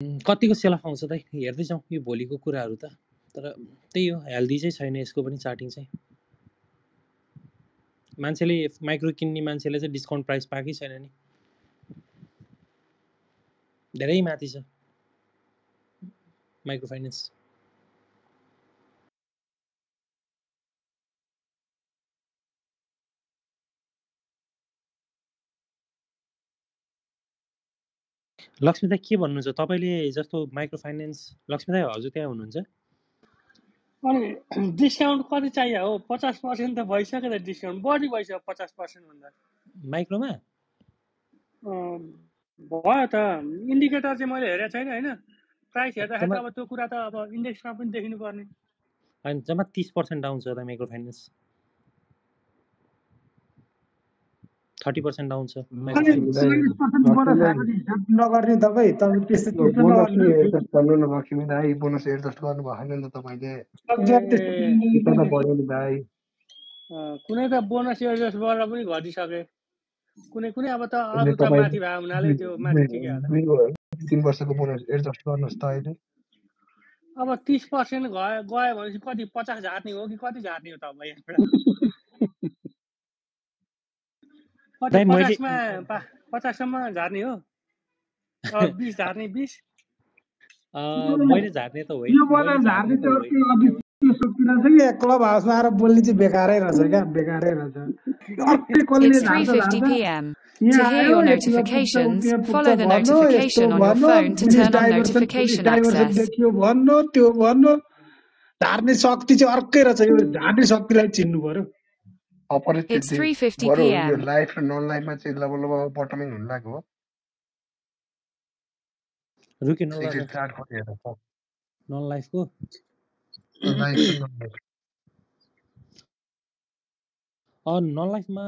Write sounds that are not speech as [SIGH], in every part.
कतिको sale of आउँछ त हेर्दैछौँ यो भोलिको कुराहरू त। तर त्यही हो हेल्दी चाहिँ छैन यसको पनि चार्टिङ चाहिँ। मान्छेले माइक्रो किन्ने मान्छेले चाहिँ डिस्काउन्ट प्राइस पाएकै छैन नि। धेरै माथि छ। Micro finance. लक्ष्मी दाई के भन्नुहुन्छ? तपाईँले जस्तो माइक्रो फाइनेन्स लक्ष्मी दाई हजुर त्यहाँ हुनुहुन्छ? अनि डिस्काउन्ट कति चाहियो? हो पचास पर्सेन्ट त भइसक्यो त डिस्काउन्ट। बढी भइसक्यो पचास पर्सेन्टभन्दा माइक्रोमा? भयो त। इन्डिकेटर चाहिँ मैले हेरेको छैन होइन? प्राइस हेर्दाखेरि त अब त्यो कुरा त अब इन्डेक्समा पनि देखिनु पर्ने होइन जम्मा तिस पर्सेन्ट डाउन छ त micro finance thirty percent down छ। नगर्ने तपाईँ तपाईँ त्यस्तो बोनस एडजस्ट गर्नु भएन नि त तपाईँले। कुनै त बोनस एडजस्ट गरेर पनि घटिसके। कुनै कुनै अब त अरू त माथि भएको हुनाले त्यो माथि ठिकै होला। तिन वर्षको बोनस एडजस्ट गर्नुहोस् त अहिले। अब तिस पर्सेन्ट गयो गयो भनेपछि कति पचास झार्ने हो कि कति झार्ने हो तपाईँ? [LAUGHS] कति पचासमा पचाससम्म झार्ने हो। बिस झार्ने बिस। मैले झार्ने त होइन क्लब हाउसमा आएर बोल्ने चाहिँ बेकारै रहेछ क्या बेकारै रहेछ। अर्कै कसले झार्छ To hear your notifications, follow the notification on your phone to turn on notification access. देखियो भन्नु त्यो भन्नु। झार्ने शक्ति चाहिँ अर्कै रहेछ यो झार्ने शक्तिलाई चिन्नु पर्यो। It's 3:50 p.m. लाइफ र नन लाइफमा चाहिँ लब लब बटमिङ हुन लाग्यो हो रुकिनु सिक्रेट चार्ट कति हेर्छ नन लाइफको लाइफ र नन लाइफ नन लाइफमा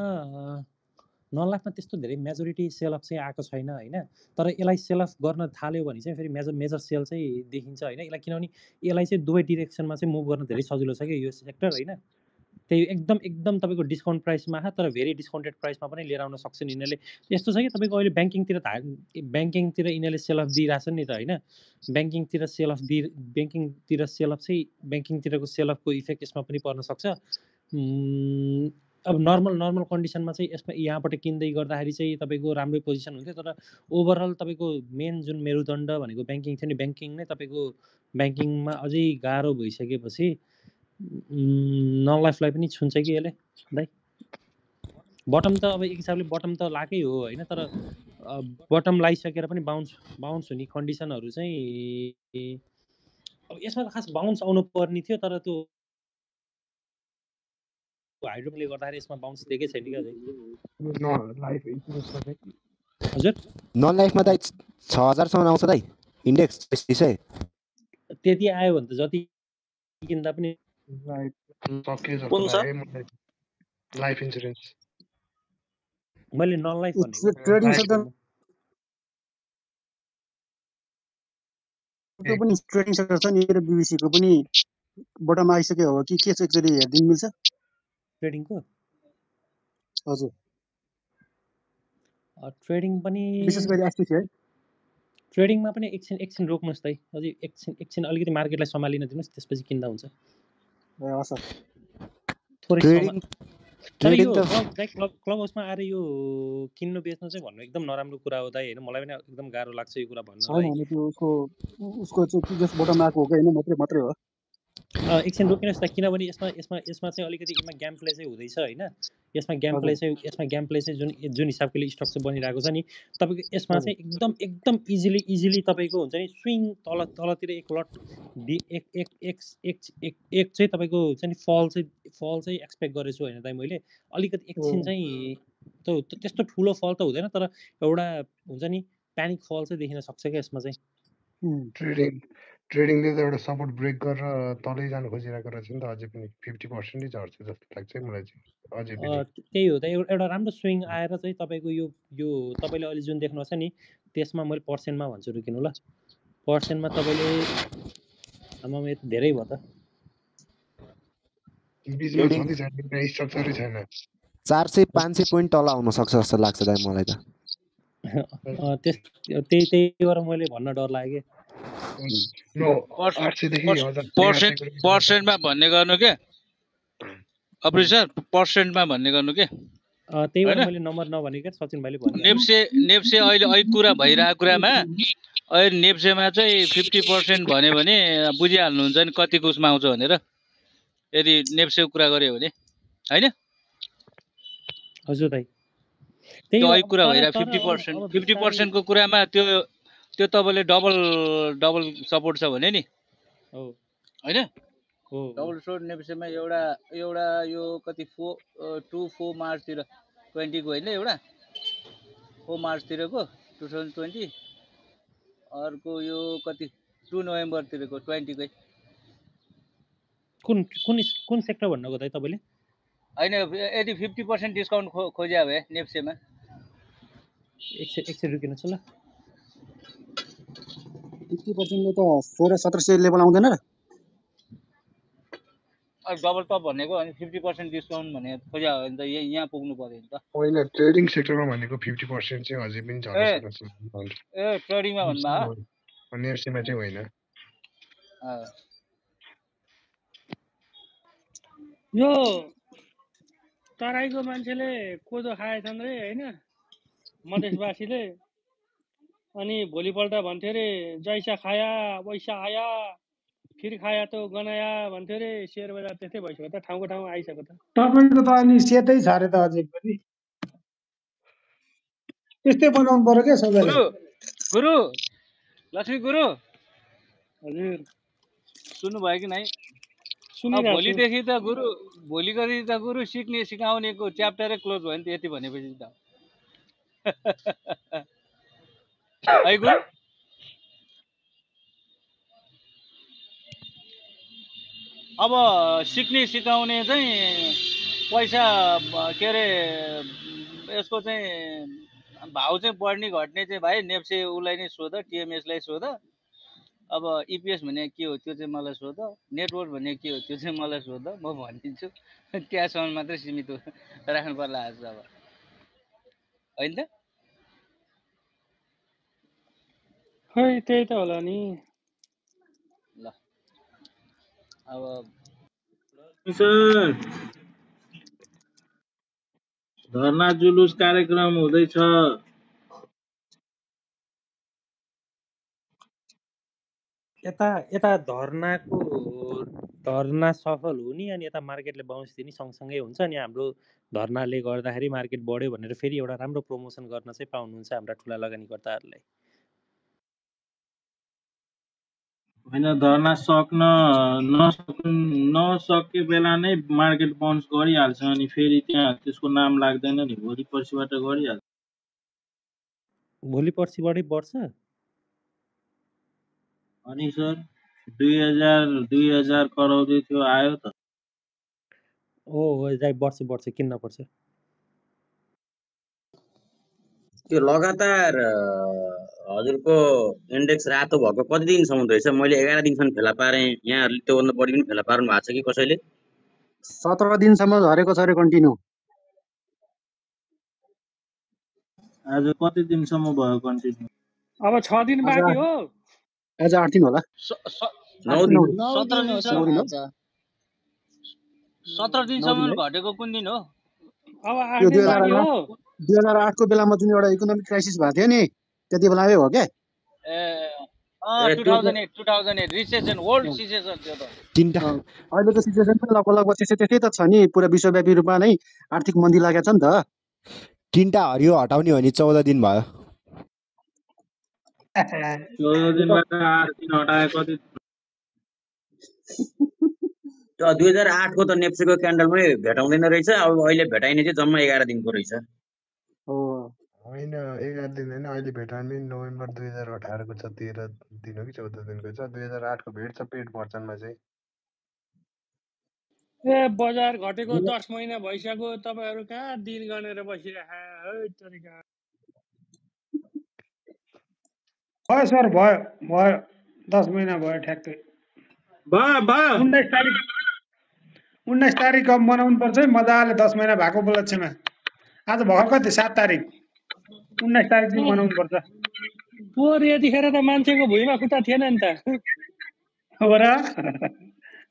नन लाइफमा त्यस्तो धेरै मेजोरिटी सेल अफ चाहिँ आएको छैन होइन? तर यसलाई सेल अफ गर्न थाल्यो भने चाहिँ फेरि मेजर मेजर सेल चाहिँ देखिन्छ होइन? यसलाई किनभने यसलाई चाहिँ दुवै डिरेक्सनमा चाहिँ मुभ गर्न धेरै सजिलो छ कि यो सेक्टर होइन? त्यही एकदम एकदम तपाईँको डिस्काउन्ट प्राइसमा तर भेरी डिस्काउन्टेड प्राइसमा पनि लिएर आउन सक्छन् यिनीहरूले। यस्तो छ कि तपाईँको अहिले ब्याङ्किङतिर त ब्याङ्किङतिर यिनीहरूले सेल अफ दिइरहेछन् नि त होइन? ब्याङ्किङतिर सेल अफ दि ब्याङ्किङतिर सेल अफ चाहिँ ब्याङ्किङतिरको सेल अफको इफेक्ट यसमा पनि पर्न सक्छ। अब नर्मल नर्मल कन्डिसनमा चाहिँ यसमा यहाँबाट किन्दै गर्दाखेरि चाहिँ तपाईँको राम्रै पोजिसन हुन्थ्यो तर ओभरअल तपाईँको मेन जुन मेरुदण्ड भनेको ब्याङ्किङ थियो नि ब्याङ्किङ नै तपाईँको ब्याङ्किङमा अझै गाह्रो भइसकेपछि नन लाइफलाई पनि छुन्छ कि यसले? दाइ बटम त अब एक हिसाबले बटम त लाकै हो होइन? तर बटम लगाइसकेर पनि बााउन्स बााउन्स हुने कन्डिसनहरू चाहिँ अब यसमा त खास बााउन्स आउनु पर्ने थियो तर त्यो हाइड्रोले गर्दाखेरि यसमा बााउन्स दिएकै छैन क्या हजुर। नन लाइफमा त छ हजारसम्म आउँछ दाइ इन्डेक्स त्यति आयो भने त जति किन्दा पनि लाइफ इन्सुरेन्स मैले नन लाइफ ट्रेडिङ सेक्टर त्यो पनि ट्रेडिङ सेक्टर छ नि र बिबिसीको पनि बटम आइसक्यो हो कि के छ एकचोटि हेरिदिनु मिल्छ? ट्रेडिङको? हजुर। ट्रेडिङ पनि विशेष गरी थियो है। ट्रेडिङमा पनि एकछिन एकछिन रोक्नुहोस् त है। अझै एकछिन एकछिन अलिकति मार्केटलाई सम्हालिन दिनुहोस् त्यसपछि किन्दा हुन्छ। ए हस् तर यो क्लब हाउसमा आएर यो किन्नु बेच्नु चाहिँ भन्नु एकदम नराम्रो कुरा हो दाइ होइन? मलाई पनि एकदम गाह्रो लाग्छ यो कुरा छैन भन्नलाई भने त्यो उसको उसको चाहिँ बटम आएको हो कि होइन? मात्रै मात्रै हो। एकछिन रोकिनुहोस् त किनभने यसमा यसमा यसमा चाहिँ अलिकति यसमा गेम प्ले चाहिँ हुँदैछ होइन? यसमा गेम प्ले चाहिँ यसमा गेम प्ले चाहिँ जुन जुन हिसाबले स्ट्रक्चर बनिरहेको छ नि तपाईँको यसमा चाहिँ एकदम एकदम इजिली इजिली तपाईँको हुन्छ नि स्विङ तल तलतिर एक लट एक एक एक एक एक एक चाहिँ तपाईँको चाहिँ नि फल चाहिँ फल चाहिँ एक्सपेक्ट गरेको छु होइन दाइ मैले। अलिकति एकछिन चाहिँ त्यो त्यो- त्यस्तो ठुलो फल त हुँदैन तर एउटा हुन्छ नि प्यानिक फल चाहिँ देखिन सक्छ क्या यसमा चाहिँ। ट्रेडिङले त एउटा सपोर्ट ब्रेक गरेर तलै जानु खोजिरहेको रहेछ नि त अझै पनि फिफ्टी पर्सेन्टै झर्छ जस्तो लाग्छ है मलाई चाहिँ अझै पनि। त्यही हो त एउटा राम्रो स्विङ आएर चाहिँ तपाईँको यो यो तपाईँले अहिले जुन देख्नुहोस् नि त्यसमा मैले पर्सेन्टमा भन्छु रुकिनु ल। पर्सेन्टमा तपाईँले आमामा यो त धेरै भयो त। चार सय पाँच सय पोइन्ट तल आउन सक्छ जस्तो लाग्छ दाइ मलाई त। [LAUGHS] त्यस त्यही त्यही भएर मैले भन्न डर लाग्यो। पर्सेन्टमा भन्ने गर्नु के? अप्री सर पर्सेन्टमा भन्ने गर्नु के? अँ, त्यही भएर? मैले नम्बर नभनेको सचिन भाइले भन्नु नेप्से नेप्से अहिले अहिले कुरा भइरहेको कुरामा अहिले नेप्सेमा चाहिँ फिफ्टी पर्सेन्ट भन्यो भने बुझिहाल्नुहुन्छ नि कति कुसमा आउँछ भनेर। यदि नेप्सेको कुरा गऱ्यो भने होइन? हजुर दाइ त्यो भएर- अहिले कुरा भइरहेको फिफ्टी पर्सेन्ट फिफ्टी पर्सेन्टको कुरामा त्यो त्यो तपाईँले डबल डबल सपोर्ट छ भने नि। हो। होइन? हो। डबल सोर्ट नेप्सेमा एउटा एउटा यो कति फोर टु फोर मार्चतिर ट्वेन्टीको होइन एउटा? फोर मार्चतिरको टु थाउजन्ड ट्वेन्टी अर्को यो कति टु नोभेम्बरतिरको ट्वेन्टीकै कुन कुन कुन सेक्टर भन्नुभयो दाइ तपाईँले? होइन यदि फिफ्टी पर्सेन्ट डिस्काउन्ट खो खोज्या भए नेप्सेमा। एक सय एक सय रुपियाँ छ ल। फिफ्टी पर्सेन्टले त सोह्र सत्र सय लेभल आउँदैन र। अब डबल टप भनेको अनि फिफ्टी पर्सेन्ट डिस्काउन्ट भने खोज्या हो भने त यहाँ यहाँ पुग्नु पऱ्यो नि त। होइन ट्रेडिङ सेक्टरमा भनेको फिफ्टी पर्सेन्ट चाहिँ अझै पनि। झर्न सक्छ ए ट्रेडिङमा भन्नुभयो नेप्सीमा चाहिँ होइन। अँ। यो तराईको मान्छेले कोदो खाएछन् रे होइन? मधेसवासीले। अनि भोलिपल्ट भन्थ्यो अरे जैसा खाया वैसा आया फिर खाया त गनाया भन्थ्यो अरे सेयर बजार त्यस्तै भइसक्यो त ठाउँको ठाउँ आइसक्यो त। तपाईँको त अनि सेतै छ अरे त अझै पनि। त्यस्तै बनाउनु पर्यो क्या सबैले गुरु लक्ष्मी गुरु। हजुर। सुन्नुभयो कि नै भोलिदेखि त गुरु भोलिदेखि त गुरु सिक्ने सिकाउनेको च्याप्टरै क्लोज भयो नि त यति भनेपछि त। [LAUGHS] अब सिक्ने सिकाउने चाहिँ पैसा के अरे यसको चाहिँ भाउ चाहिँ बढ्ने घट्ने चाहिँ भाइ नेप्से उसलाई नै सोध टिएमएसलाई सोध। अब इपिएस भने के हो त्यो चाहिँ मलाई सोध नेटवर्क भने के हो त्यो चाहिँ मलाई सोध म भनिदिन्छु। [LAUGHS] त्यहाँसम्म मात्रै सीमित राख्नु पर्ला आज अब। होइन त? खै त्यही त होला नि। ल अब सर। धर्ना जुलुस कार्यक्रम हुँदैछ। यता यता धर्नाको धर्ना सफल हुने अनि यता मार्केटले बाउन्स दिने सँगसँगै हुन्छ अनि हाम्रो धर्नाले गर्दाखेरि मार्केट बढ्यो भनेर फेरि एउटा राम्रो प्रमोसन गर्न चाहिँ पाउनुहुन्छ हाम्रा ठुला लगानीकर्ताहरूलाई। होइन धर्ना सक्न नसक्नु नसके बेला नै मार्केट बाउन्स गरिहाल्छ अनि फेरि त्यहाँ त्यसको नाम लाग्दैन नि भोलि पर्सिबाट गरिहाल्छ। भोलि पर्सिबाटै बढ्छ? अनि सर दुई हजार दुई हजार कराउँदै थियो आयो त। ओ बढ्छ बढ्छ किन्न पर्छ। त्यो लगातार हजुरको इन्डेक्स रातो भएको कति दिनसम्म रहेछ? मैले एघार दिनसम्म फेला पारेँ। यहाँहरूले त्योभन्दा बढी पनि फेला पार्नु भएको छ कि कसैले? सत्र दिनसम्म झरेको छ अरे कन्टिन्यू। आज कति दिनसम्म भयो कन्टिन्यू? अब छ दिन बाँकी हो। आज आठ दिन होला। सत्र दिनसम्म घटेको कुन दिन हो? अब आठ दिन बाँकी हो। दुई हजार आठको बेलामा जुन एउटा इकोनोमिक क्राइसिस भएको थियो नि त्यति बेलामै हो क्या? अहिलेको सिचुएसन पनि लगभग लगभग त्यस्तै त्यस्तै त छ नि पुरा विश्वव्यापी रूपमा नै आर्थिक मन्दी लागेको छ नि त। तिनवटा हरियो हटाउने हो भने चौध दिन भयो। दुई हजार आठको त नेप्सेको क्यान्डलमै भेटाउँदैन रहेछ अब अहिले भेटाइने चाहिँ जम्मा एघार दिनको रहेछ। हो होइन एघार दिन होइन अहिले भेटाउने नोभेम्बर दुई हजार अठारको छ तेह्र दिन हो कि चौध दिनको छ दुई हजार आठको भेट छ पेट पर्छनमा चाहिँ ए बजार घटेको दस महिना भइसक्यो तपाईँहरू कहाँ दिल गनेर बसिरह तरिका। भयो सर भयो भयो दस महिना भयो ठ्याक्कै। भयो भयो। उन्नाइस तारिक उन्नाइस तारिक अब मनाउनु पर्छ है मजाले दस महिना भएको उपलक्ष्यमा। आज भर्खर कति सात तारिक? उन्नाइस तारिक मनाउनु पर्छ। पोहोर यतिखेर त मान्छेको भुइँमा खुट्टा थिएन नि त। हो र?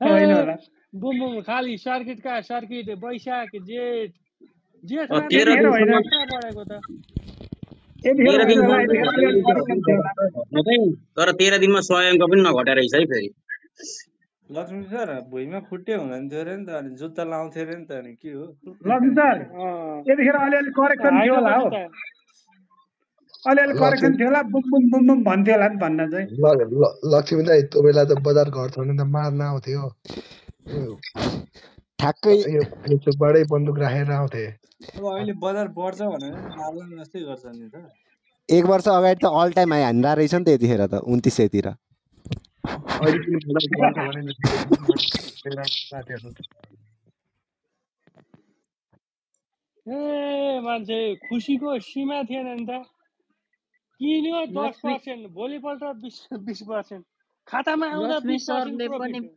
होइन होला। बुम बुम खालि सर्किटका सर्किट वैशाख जेठ। जेठ बढेको त। तर तेह्र दिनमा सय अङ्क पनि नघटे रहेछ है फेरि। लक्ष्मी सर भुइँमा खुट्टे हुँदैन थियो अरे नि त अनि जुत्ता लाउँथ्यो अरे नि त अनि के हो? लक्ष्मी सर यतिखेर अलिअलि करेक्सन थियो होला हो। अलिअलि करेक्सन थियो होला बुम बुम बुम बुम भन्थ्यो होला नि भन्न चाहिँ। लक्ष्मी दाई त्यो बेला त बजार घर छोड्ने त मार्न आउँथ्यो ठ्याक्कै यो फेसबुकबाटै बन्दुक राखेर आउँथे। अब अहिले बजार बढ्छ भनेर मार्लन जस्तै गर्छ नि त। एक वर्ष अगाडि त अल टाइम हान्दा रहेछ नि त यतिखेर त उन्तिस सयतिर। ए मान्छे खुसीको सीमा थिएन नि त। किन्यो दस पर्सेन्ट भोलिपल्ट बिस बिस पर्सेन्ट। खातामा आउँदा बिस पर्सेन्ट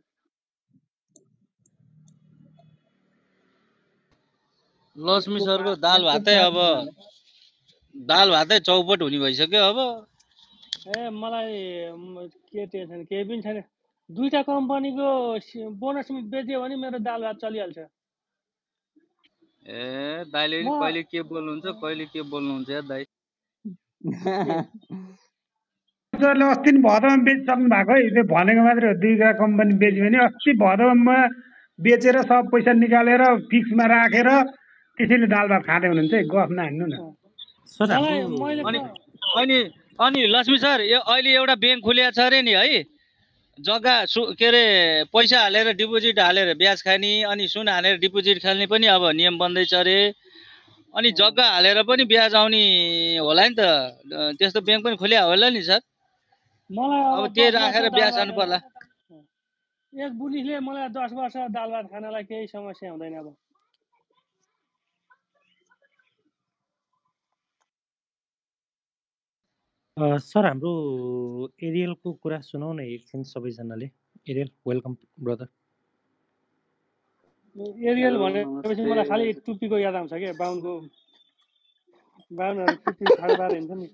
लक्ष्मी सरको दाल भातै अब दाल भातै चौपट हुने भइसक्यो अब। ए मलाई के टेन्सन केही पनि छैन। दुईवटा कम्पनीको बोनस बेच्यो भने मेरो दाल भात चलिहाल्छ। ए दाइले कहिले के बोल्नुहुन्छ कहिले के बोल्नुहुन्छ दाइ? सरले अस्ति भदौमा बेचिसक्नु भएको है त्यो भनेको मात्रै हो दुईवटा कम्पनी बेच्यो भने अस्ति भदौमा बेचेर सब पैसा निकालेर फिक्समा राखेर त्यसैले दाल भात खाँदै हुनुहुन्छ है गफ नहान्नु न। अनि अनि लक्ष्मी सर यो अहिले एउटा ब्याङ्क खुलिया छ अरे नि है? जग्गा सु के अरे पैसा हालेर डिपोजिट हालेर ब्याज खाने अनि सुन हालेर डिपोजिट खेल्ने पनि अब नियम बन्दैछ अरे। अनि जग्गा हालेर पनि ब्याज आउने होला नि त। त्यस्तो ब्याङ्क पनि खुलिया होला नि सर। अब त्यही राखेर ब्याज आउनु पर्ला एक बुढीले मलाई दस वर्ष दाल भात खानलाई केही समस्या हुँदैन अब। सर हाम्रो एरियलको कुरा सुनाउ न एकछिन सबैजनाले। Ariel welcome brother. एरियल भनेपछि मलाई खालि टुप्पीको याद आउँछ क्या बाहुनको बाहुनहरू टुप्पी खाडो पारेर हिँड्छ नि।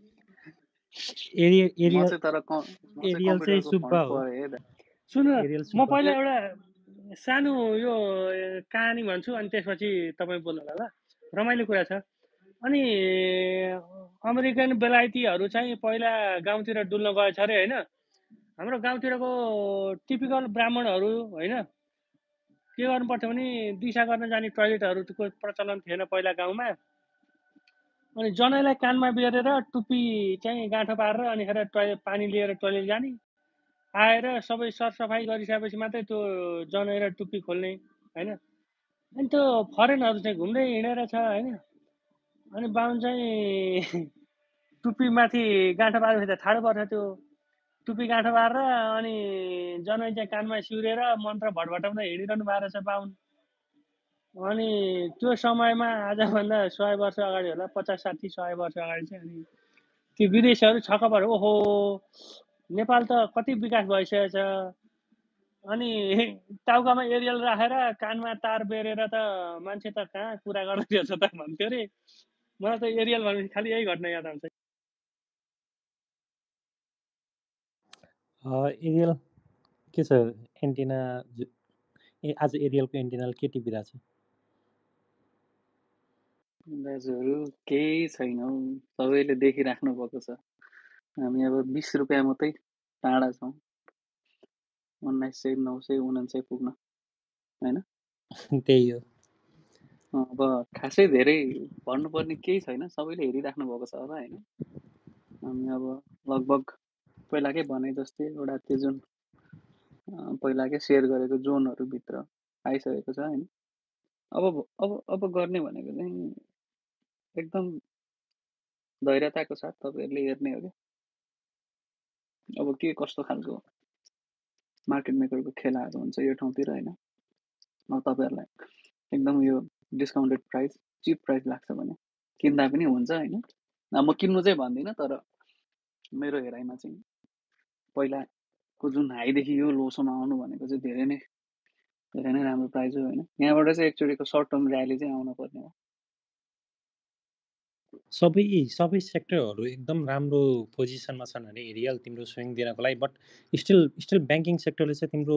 एरियल एरियल एरियल चाहिँ सुब्बा हो। सुन म पहिला एउटा सानो यो कहानी भन्छु अनि त्यसपछि तपाईँ बोल्नु होला ल। रमाइलो कुरा छ। अनि अमेरिकन बेलायतीहरू चाहिँ पहिला गाउँतिर डुल्न गएछ अरे होइन? हाम्रो गाउँतिरको टिपिकल ब्राह्मणहरू होइन? के गर्नुपर्छ भने दिशा गर्न जाने टोइलेटहरूको प्रचलन थिएन पहिला गाउँमा। अनि जनैलाई कानमा बेरेर टुप्पी चाहिँ गाँठो पारेर अनि खेर टोइलेट पानी लिएर टोइलेट जाने। आएर सबै सरसफाइ गरिसकेपछि मात्रै त्यो जनै र टुप्पी खोल्ने होइन? अनि त्यो फरेनहरू चाहिँ घुम्दै हिँडेर छ होइन? अनि बाहुन चाहिँ [LAUGHS] टुप्पी माथि गाँठो पारेपछि त ठाडो पर्छ त्यो। टुप्पी गाँठो पारेर अनि जनै चाहिँ कानमा सिउरेर मन्त्र भटभटाउँदा हिँडिरहनु भएको रहेछ बाहुन। अनि त्यो समयमा आजभन्दा सय वर्ष अगाडि होला पचास साठी सय वर्ष अगाडि चाहिँ अनि ती विदेशीहरू छक्क ओहो नेपाल त कति विकास भइसकेछ। अनि [LAUGHS] टाउकामा एरियल राखेर कानमा तार बेरेर त मान्छे त कहाँ कुरा गर्दै रहेछ त भन्थ्यो अरे। मलाई त एरियल भनेपछि खालि यही घटना याद आउँछ। एरियल के छ? एन्टिना ए आज एरियलको एन्टिनाले के टिपिरहेको छ? दाजुहरू केही छैन हौ। सबैले देखिराख्नु भएको छ। हामी अब बिस रुपियाँ मात्रै टाढा छौँ। उन्नाइस सय नौ सय उनान्सय पुग्न। होइन? [LAUGHS] त्यही हो। अब खासै धेरै भन्नुपर्ने केही छैन सबैले हेरिराख्नु भएको छ होला होइन। हामी अब लगभग पहिलाकै भने जस्तै एउटा त्यो जुन पहिलाकै सेयर गरेको जोनहरूभित्र आइसकेको छ होइन। अब अब अब गर्ने भनेको चाहिँ एकदम धैर्यताको साथ तपाईँहरूले हेर्ने हो क्या। अब के कस्तो खालको मार्केट मेकरको खेलाहरू हुन्छ यो ठाउँतिर होइन। अब तपाईँहरूलाई एकदम यो डिस्काउन्टेड प्राइस चिप प्राइस लाग्छ भने। किन्दा पनि हुन्छ होइन। म किन्नु चाहिँ भन्दिनँ तर मेरो हेराइमा चाहिँ पहिलाको जुन हाईदेखि यो लोसम्म आउनु भनेको चाहिँ धेरै नै धेरै नै राम्रो प्राइस हो होइन। यहाँबाट चाहिँ एकचोटिको सर्ट टर्म ऱ्याली चाहिँ आउनु पर्ने हो। सबै सबै सेक्टरहरू एकदम राम्रो पोजिसनमा छन् भने रियल तिम्रो स्विङ दिनको लागि बट स्टिल स्टिल ब्याङ्किङ सेक्टरले चाहिँ तिम्रो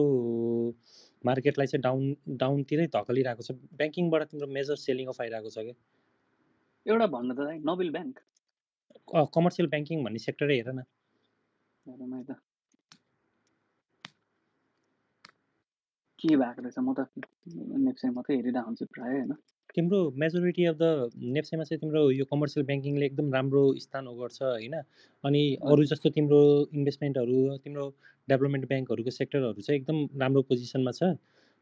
मार्केटलाई चाहिँ डाउन डाउनतिरै धकलिरहेको छ। ब्याङ्किङबाट तिम्रो मेजर सेलिङ अफ आइरहेको छ क्या। एउटा भन्नु त नोबेल ब्याङ्क? कमर्सियल ब्याङ्किङ भन्ने सेक्टरै हेर न। के भएको रहेछ म त? नेप्से मात्रै हेरिरहेको हुन्छु प्रायः होइन? तिम्रो मेजोरिटी अफ द नेप्सेमा चाहिँ तिम्रो यो कमर्सियल ब्याङ्किङले एकदम राम्रो स्थान ओगट्छ होइन? अनि अरू जस्तो तिम्रो इन्भेस्टमेन्टहरू तिम्रो डेभलपमेन्ट ब्याङ्कहरूको सेक्टरहरू चाहिँ एकदम राम्रो पोजिसनमा छ।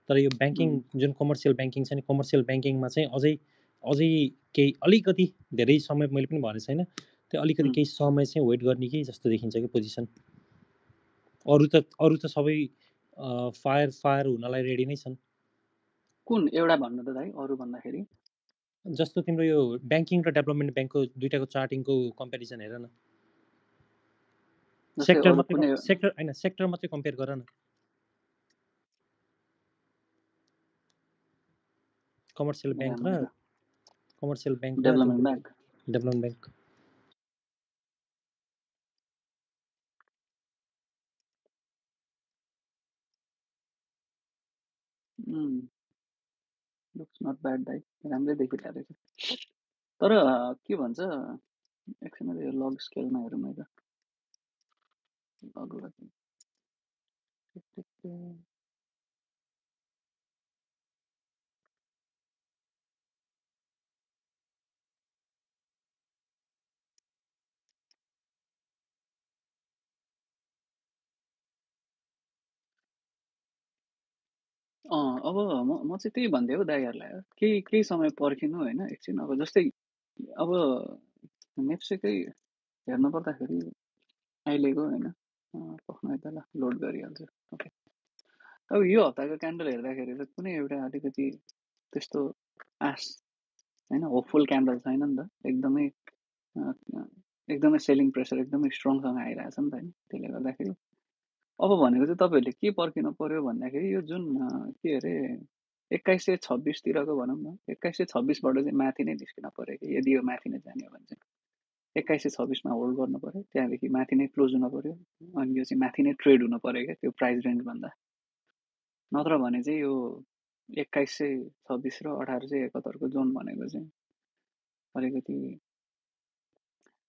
तर यो ब्याङ्किङ जुन कमर्सियल ब्याङ्किङ छ नि कमर्सियल ब्याङ्किङमा चाहिँ अझै अझै केही अलिकति धेरै समय मैले पनि भनेको छैन। त्यो अलिकति केही समय चाहिँ वेट गर्ने कि जस्तो देखिन्छ कि पोजिसन अरू त अरू त सबै फायर फायर हुनलाई रेडी नै छन्। कुन एउटा भन्नु त दाइ अरू भन्दाखेरि? जस्तो तिम्रो यो ब्याङ्किङ र डेभलपमेन्ट ब्याङ्कको दुइटाको चार्टिङको कम्पेरिजन हेर न। सेक्टर मात्रै सेक्टर होइन सेक्टर मात्रै कम्पेयर गर न। कमर्सियल ब्याङ्क र commercial bank development bank. Development bank. Looks not bad दाइ राम्रै देखिरहेको रहेछ। तर के भन्छ एकछिन यो लग स्केलमा हेरौँ है त। लग अब म म चाहिँ त्यही भन्दै हो दाइहरूलाई। केही केही समय पर्खिनु होइन एकछिन। अब जस्तै अब नेप्सेकै हेर्नु पर्दाखेरि अहिलेको होइन पक्नु त ल लोड गरिहाल्छु। ओके। अब यो हप्ताको क्यान्डल हेर्दाखेरि त कुनै एउटा अलिकति त्यस्तो आश होइन होपफुल क्यान्डल छैन नि त। एकदमै एकदमै सेलिङ प्रेसर एकदमै स्ट्रङसँग आइरहेछ नि त होइन। त्यसले गर्दाखेरि अब भनेको चाहिँ तपाईँहरूले के पर्खिनु पऱ्यो भन्दाखेरि यो जुन के अरे एक्काइस सय छब्बिसतिरको भनौँ न एक्काइस सय छब्बिसबाट चाहिँ माथि नै निस्किन पऱ्यो कि? यदि यो माथि नै जाने हो भने चाहिँ। एक्काइस सय छब्बिसमा होल्ड गर्नु पऱ्यो त्यहाँदेखि माथि नै क्लोज हुनु पऱ्यो अनि यो चाहिँ माथि नै ट्रेड हुनु पऱ्यो क्या त्यो प्राइस रेन्जभन्दा नत्र भने चाहिँ यो एक्काइस सय छब्बिस र अठार सय एकहत्तरको जोन भनेको चाहिँ अलिकति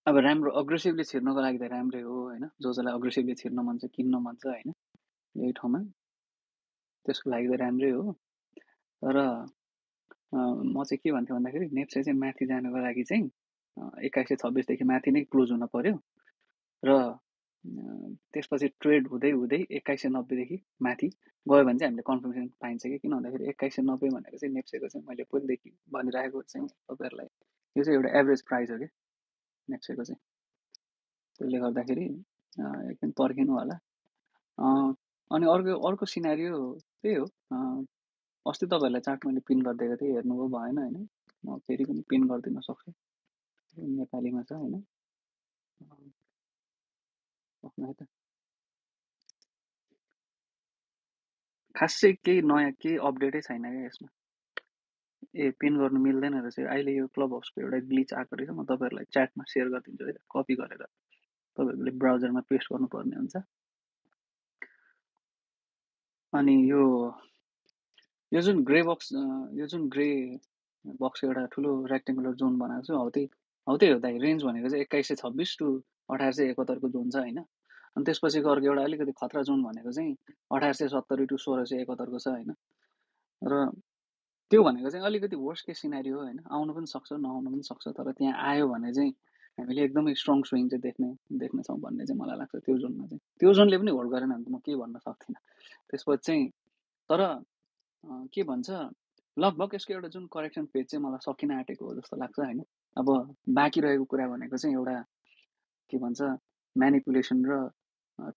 अब राम्रो अग्रेसिभली छिर्नको लागि त राम्रै हो होइन? जो जसलाई अग्रेसिभली छिर्न मन छ किन्न मन छ होइन? यही ठाउँमा। त्यसको लागि त राम्रै हो। तर म चाहिँ के भन्थेँ भन्दाखेरि नेप्से चाहिँ माथि जानुको लागि चाहिँ एक्काइस सय छब्बिसदेखि माथि नै क्लोज हुन पऱ्यो र त्यसपछि ट्रेड हुँदै हुँदै एक्काइस सय नब्बेदेखि माथि गयो भने चाहिँ हामीले कन्फर्मेसन पाइन्छ कि? किन भन्दाखेरि एक्काइस सय नब्बे भनेको चाहिँ नेप्सेको चाहिँ मैले पहिलेदेखि भनिरहेको चाहिँ तपाईँहरूलाई यो चाहिँ एउटा एभरेज प्राइस हो कि? नेप्सेको चाहिँ। त्यसले गर्दाखेरि एकदिन पर्खिनु होला। अनि अर्को अर्को सिनारियो त्यही हो। अस्ति तपाईँहरूलाई चार्ट मैले पिन गरिदिएको थिएँ हेर्नुभयो भएन होइन। म फेरि पनि पिन गरिदिन सक्छु। नेपालीमा छ होइन। त। खासै केही नयाँ केही अपडेटै छैन क्या यसमा? ए पिन गर्नु मिल्दैन रहेछ। अहिले यो क्लब हाउसको एउटा ग्लिच आएको रहेछ। म तपाईँहरूलाई च्याटमा सेयर गरिदिन्छु है। कपी गरेर तपाईँहरूले ब्राउजरमा पेस्ट गर्नुपर्ने हुन्छ। अनि यो यो जुन ग्रे बक्स यो जुन ग्रे बक्स एउटा ठुलो रेक्टेङ्गुलर जोन बनाएको छु हौ त्यही हौ त्यही हो दाइ। रेन्ज भनेको चाहिँ एक्काइस सय छब्बिस टु अठार सय एकहत्तरको जोन छ होइन। अनि त्यसपछिको अर्को एउटा अलिकति खतरा जोन भनेको चाहिँ अठार सय सत्तरी टु सोह्र सय एकहत्तरको छ होइन। र त्यो भनेको चाहिँ अलिकति वर्स्ट केस सिनारी हो होइन? आउनु पनि सक्छ नआउनु पनि सक्छ तर त्यहाँ आयो भने चाहिँ हामीले एकदमै स्ट्रङ स्विङ चाहिँ देख्ने देख्नेछौँ भन्ने चाहिँ मलाई लाग्छ त्यो जोनमा चाहिँ। त्यो जोनले पनि होल्ड गरेन भने त म केही भन्न सक्दिनँ त्यसपछि चाहिँ तर के भन्छ लगभग यसको एउटा जुन करेक्सन फेज चाहिँ मलाई सकिन आँटेको हो जस्तो लाग्छ होइन? अब बाँकी रहेको कुरा भनेको चाहिँ एउटा के भन्छ म्यानिपुलेसन र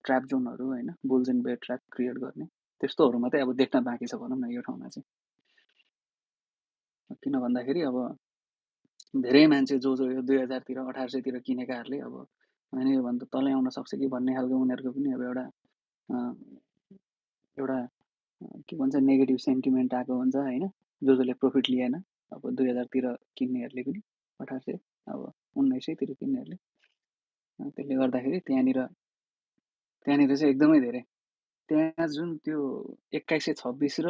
ट्र्याप जोनहरू होइन? Bulls and bear trap create गर्ने त्यस्तोहरू मात्रै अब देख्न बाँकी छ भनौँ न यो ठाउँमा चाहिँ। किन भन्दाखेरि अब धेरै मान्छे जो जो यो दुई हजारतिर अठार सयतिर किनेकाहरूले अब होइन योभन्दा तलै आउन सक्छ कि भन्ने खालको उनीहरूको पनि अब एउटा एउटा के भन्छ नेगेटिभ सेन्टिमेन्ट आएको हुन्छ होइन जो जसले प्रफिट लिएन अब दुई हजारतिर किन्नेहरूले पनि अठार सय अब उन्नाइस सयतिर किन्नेहरूले। त्यसले गर्दाखेरि त्यहाँनिर त्यहाँनिर चाहिँ एकदमै धेरै। त्यहाँ जुन त्यो एक्काइस सय छब्बिस र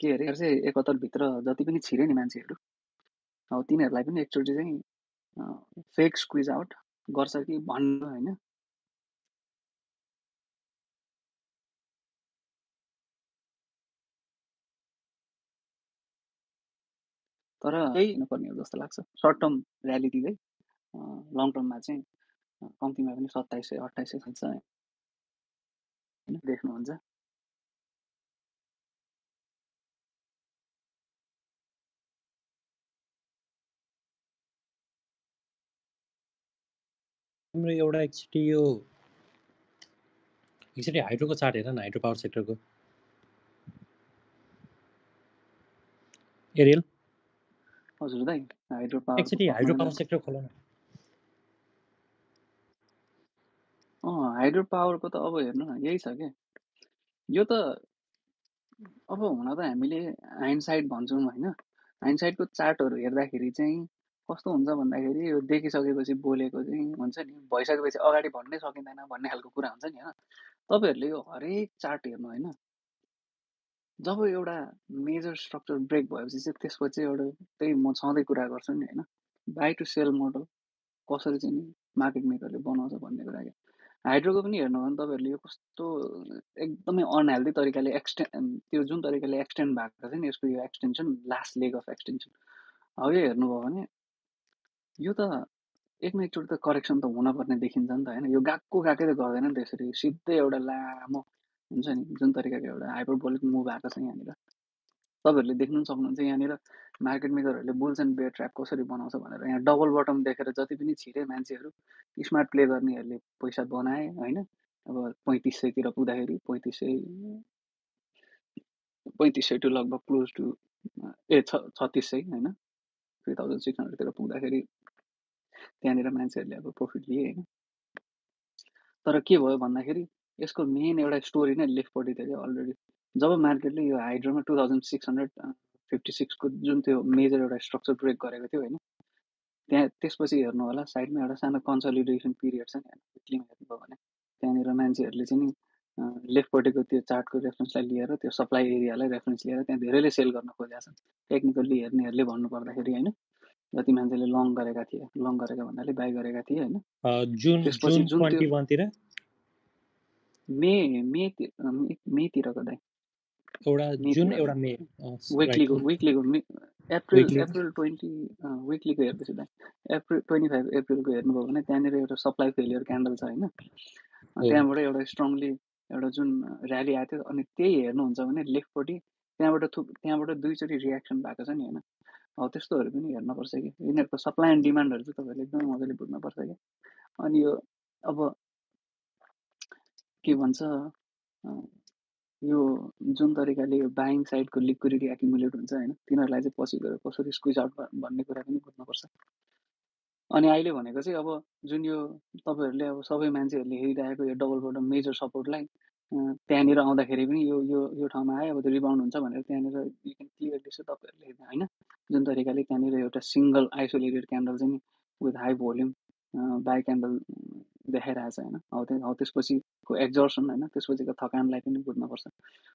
के अरे चाहिँ एकहत्तरभित्र जति पनि छिरे नि मान्छेहरू अब तिनीहरूलाई पनि एकचोटि चाहिँ फेक स्क्विज आउट गर्छ कि भन्नु होइन? तर केही हुनुपर्ने हो जस्तो लाग्छ। सर्ट टर्म ऱ्याली दिँदै लङ टर्ममा चाहिँ कम्तीमा पनि सत्ताइस सय अट्ठाइस सय होइन? देख्नुहुन्छ। तिम्रो एउटा एकचोटि यो एकचोटि हाइड्रोको चार्ट हेर न हाइड्रो पावर सेक्टरको एरियल हजुर दाइ हाइड्रो पावर एकचोटि हाइड्रो पावर सेक्टर खोल न। अँ हाइड्रो पावरको त अब हेर्नु न यही छ क्या यो त अब हुन त हामीले हाइन्डसाइड भन्छौँ होइन। हाइन्डसाइडको चार्टहरू हेर्दाखेरि चाहिँ कस्तो हुन्छ भन्दाखेरि यो देखिसकेपछि बोलेको चाहिँ हुन्छ नि भइसकेपछि अगाडि भन्नै सकिँदैन भन्ने खालको कुरा हुन्छ नि होइन? तपाईँहरूले यो हरेक चार्ट हेर्नु होइन? जब एउटा मेजर स्ट्रक्चर ब्रेक भएपछि चाहिँ त्यसपछि एउटा त्यही म सधैँ कुरा गर्छु नि होइन? बाई टु सेल मोडल कसरी चाहिँ नि मार्केट मेकरले बनाउँछ भन्ने कुरा क्या। हाइड्रोको पनि हेर्नु हो भने तपाईँहरूले यो कस्तो एकदमै अनहेल्दी तरिकाले एक्सटेन्ड त्यो जुन तरिकाले एक्सटेन्ड भएको छ नि यसको यो extension last leg of extension. अब यो हेर्नुभयो भने यो त एकमा एकचोटि त करेक्सन त हुनपर्ने देखिन्छ नि त होइन। यो गएको गएकै त गर्दैन नि त्यसरी सिधै एउटा लामो हुन्छ नि जुन तरिकाको एउटा हाइपरबोलिक मुभ आएको छ यहाँनिर। तपाईँहरूले देख्नु पनि सक्नुहुन्छ यहाँनिर मार्केट मेकरहरूले बुल्स एन्ड बेयर ट्र्याप कसरी बनाउँछ भनेर। यहाँ डबल बटम देखेर जति पनि छिरे मान्छेहरू स्मार्ट प्ले गर्नेहरूले पैसा बनाए होइन? अब पैँतिस सयतिर पुग्दाखेरि पैँतिस सय पैँतिस सय टु लगभग क्लोज टु ए छ छत्तिस सय होइन? थ्री थाउजन्ड सिक्स हन्ड्रेडतिर पुग्दाखेरि त्यहाँनिर मान्छेहरूले अब प्रफिट लिए होइन। तर के भयो भन्दाखेरि यसको मेन एउटा स्टोरी नै लेफ्टपट्टि थियो अलरेडी जब मार्केटले यो हाइड्रोमा two thousand six hundred fifty सिक्सको जुन त्यो मेजर एउटा स्ट्रक्चर ब्रेक गरेको थियो होइन त्यहाँ त्यसपछि हेर्नु होला साइडमा एउटा सानो कन्सलिडेसन पिरियड छ नि हेर्नुभयो भने। त्यहाँनिर मान्छेहरूले चाहिँ नि लेफ्टपट्टिको त्यो चार्टको रेफरेन्सलाई लिएर त्यो सप्लाई एरियालाई रेफरेन्स लिएर त्यहाँ धेरैले सेल गर्न खोजेका छन्। टेक्निकल्ली हेर्नेहरूले भन्नु पर्दाखेरि होइन जति मान्छेले लङ गरेका थिए लङ गरेका भन्नाले बाई गरेका थिए होइन। जुन त्यसपछि जुन त्यो मे मे मेतिरको दाइ। एउटा जुन एउटा मे विकलीको विकलीको एप्रिल एप्रिल ट्वेन्टी विकलीको हेर्दैछु त एप्रिल ट्वेन्टी फाइभ एप्रिलको हेर्नुभयो भने त्यहाँनिर एउटा सप्लाई फेलियर क्यान्डल छ होइन। त्यहाँबाट एउटा स्ट्रङली एउटा जुन ऱ्याली आएको थियो अनि त्यही हेर्नुहुन्छ भने लेफ्टपट्टि त्यहाँबाट थुप त्यहाँबाट दुईचोटि रियाक्सन भएको छ नि होइन। हो त्यस्तोहरू पनि हेर्नुपर्छ कि। यिनीहरूको सप्लाई एन्ड डिमान्डहरू चाहिँ तपाईँहरूले एकदमै मजाले बुझ्नुपर्छ कि। अनि यो अब के भन्छ यो जुन तरिकाले यो बाइङ साइडको लिक्विडिटी एकुमुलेट हुन्छ होइन तिनीहरूलाई चाहिँ पछि गएर कसरी स्क्विज आउट भन्ने कुरा पनि बुझ्नुपर्छ अनि अहिले भनेको चाहिँ अब जुन यो तपाईँहरूले अब सबै मान्छेहरूले हेरिरहेको यो डबल बटम मेजर सपोर्टलाई त्यहाँनिर आउँदाखेरि पनि यो यो यो ठाउँमा आयो अब त्यो रिबाउन्ड हुन्छ भनेर त्यहाँनिर यु क्यान क्लियरली चाहिँ तपाईँहरूले हेर्ने होइन? जुन तरिकाले त्यहाँनिर एउटा सिङ्गल आइसोलेटेड क्यान्डल चाहिँ with high volume buy candle देखाइरहेछ होइन? हौ त्यो हौ त्यसपछिको एक्जर्सन होइन? त्यसपछिको थकानलाई पनि बुझ्नुपर्छ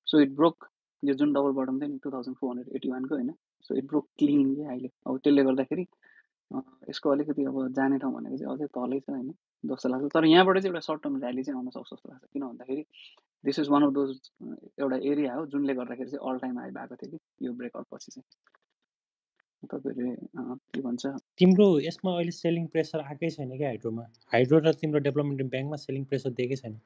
सो इट ब्रोक यो जुन डबल बटम थियो नि two thousand four hundred eighty वानको होइन? सो इट ब्रोक क्लिन क्या अहिले। अब त्यसले गर्दाखेरि यसको अलिकति अब जाने ठाउँ भनेको चाहिँ अझै तलै छ होइन? जस्तो लाग्छ तर यहाँबाट चाहिँ एउटा सर्ट टर्म ऱ्याली चाहिँ आउन सक्छ जस्तो लाग्छ किन भन्दाखेरि this is one of those एउटा एरिया हो जुनले गर्दाखेरि चाहिँ अल टाइम हाई भएको थियो कि यो ब्रेकआउट पछि चाहिँ। तपाईँहरूले के भन्छ? तिम्रो यसमा अहिले सेलिङ प्रेसर आएकै छैन क्या हाइड्रोमा हाइड्रो र तिम्रो डेभलपमेन्ट ब्याङ्कमा सेलिङ प्रेसर दिएकै छैन।